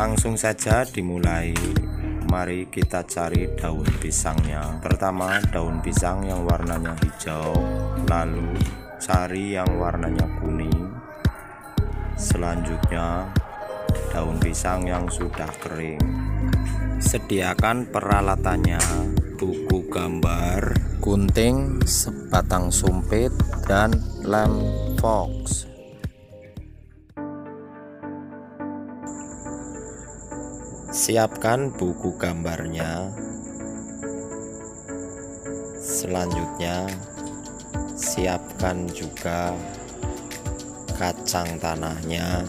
langsung saja dimulai. Mari kita cari daun pisangnya. Pertama daun pisang yang warnanya hijau lalu cari yang warnanya kuning. Selanjutnya daun pisang yang sudah kering. Sediakan peralatannya. Buku gambar gunting sebatang sumpit dan lem fox siapkan buku gambarnya. Selanjutnya siapkan juga kacang tanahnya.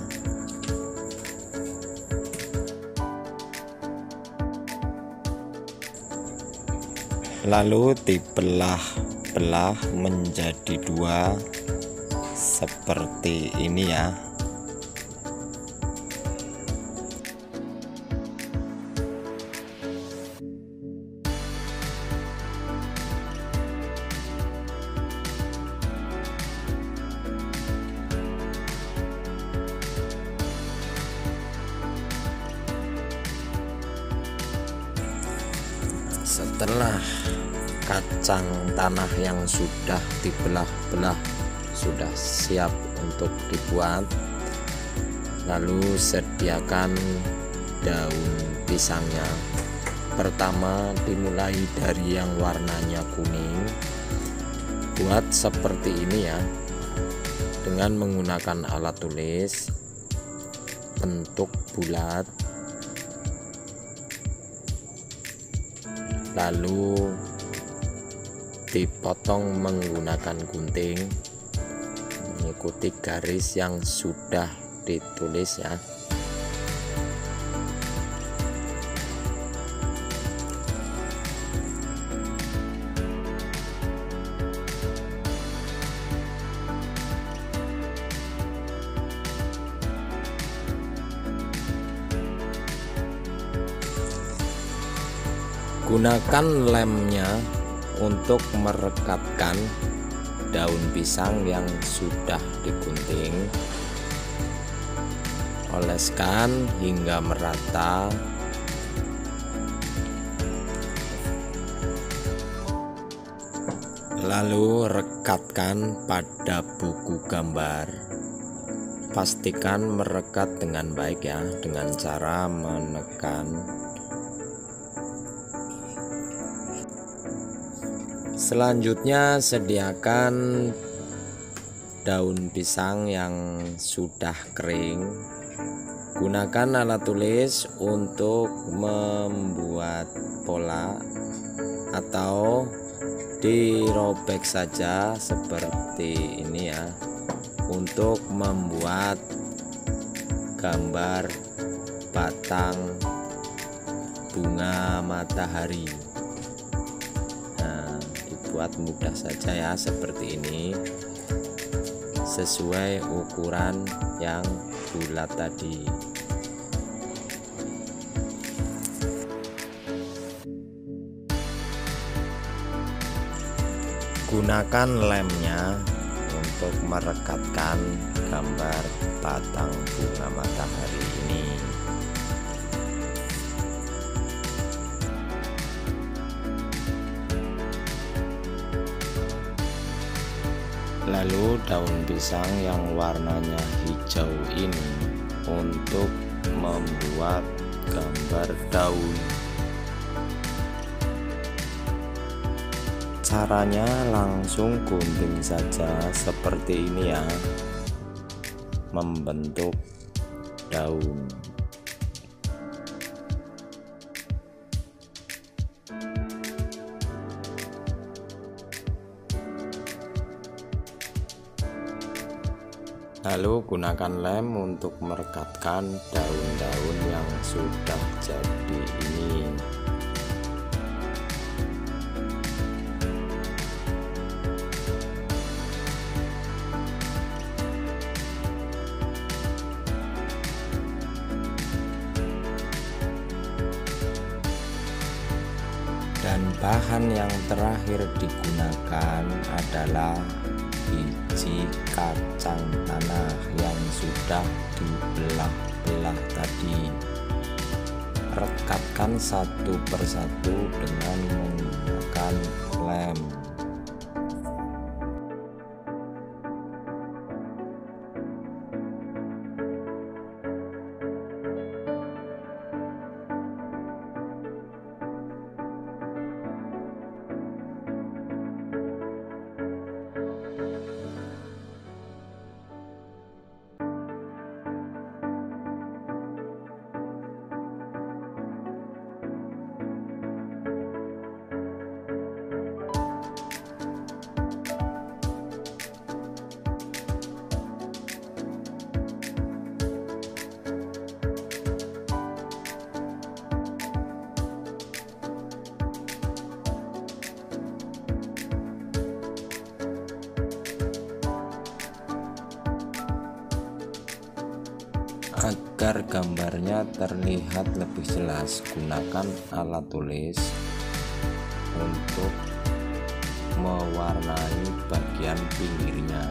Lalu dibelah-belah menjadi dua seperti ini ya setelah kacang tanah yang sudah dibelah-belah sudah siap untuk dibuat lalu sediakan daun pisangnya. Pertama dimulai dari yang warnanya kuning. Buat seperti ini ya dengan menggunakan alat tulis bentuk bulat lalu dipotong menggunakan gunting mengikuti garis yang sudah ditulis ya gunakan lemnya untuk merekatkan daun pisang yang sudah digunting. Oleskan hingga merata. Lalu rekatkan pada buku gambar. Pastikan merekat dengan baik ya dengan cara menekan Selanjutnya sediakan daun pisang yang sudah kering. Gunakan alat tulis untuk membuat pola atau dirobek saja seperti ini ya untuk membuat gambar batang bunga matahari dibuat mudah saja ya seperti ini. Sesuai ukuran yang bulat tadi. Gunakan lemnya untuk merekatkan gambar batang bunga matahari ini lalu daun pisang yang warnanya hijau ini untuk membuat gambar daun. Caranya langsung gunting saja seperti ini ya. Membentuk daun Lalu gunakan lem untuk merekatkan daun-daun yang sudah jadi ini. Dan bahan yang terakhir digunakan adalah biji kacang tanah yang sudah dibelah-belah tadi. Rekatkan satu persatu dengan menggunakan lem Agar gambarnya terlihat lebih jelas, gunakan alat tulis untuk mewarnai bagian pinggirnya.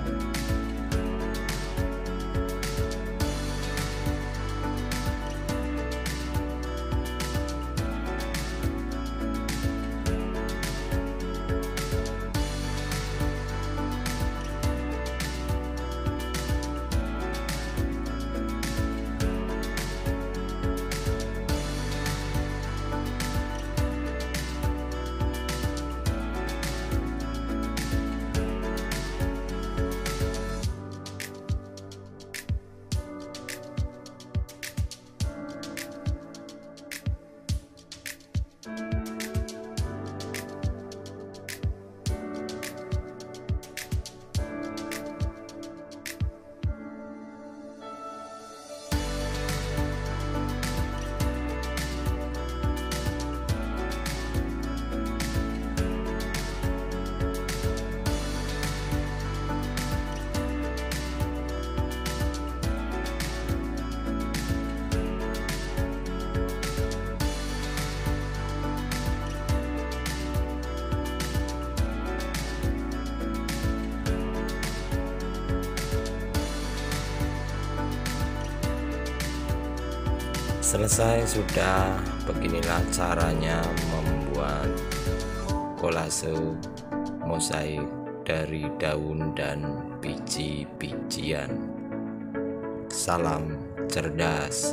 Selesai sudah. Beginilah caranya membuat kolase mosaik dari daun dan biji-bijian. Salam cerdas